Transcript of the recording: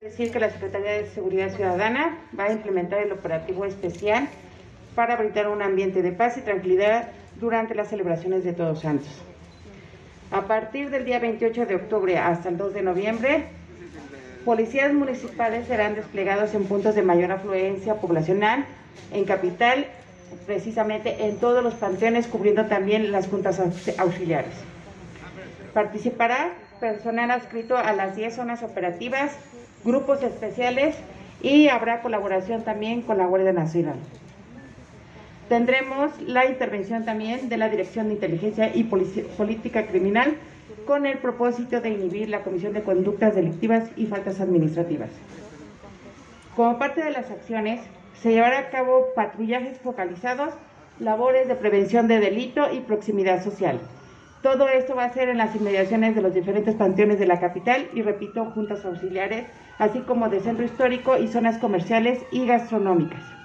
Decir que la Secretaría de Seguridad Ciudadana va a implementar el operativo especial para brindar un ambiente de paz y tranquilidad durante las celebraciones de Todos Santos. A partir del día 28 de octubre hasta el 2 de noviembre, policías municipales serán desplegados en puntos de mayor afluencia poblacional, en capital, precisamente en todos los panteones, cubriendo también las juntas auxiliares. Participará personal adscrito a las 10 zonas operativas, grupos especiales y habrá colaboración también con la Guardia Nacional. Tendremos la intervención también de la Dirección de Inteligencia y Política Criminal con el propósito de inhibir la comisión de conductas delictivas y faltas administrativas. Como parte de las acciones, se llevará a cabo patrullajes focalizados, labores de prevención de delito y proximidad social. Todo esto va a ser en las inmediaciones de los diferentes panteones de la capital y, repito, juntas auxiliares, así como de centro histórico y zonas comerciales y gastronómicas.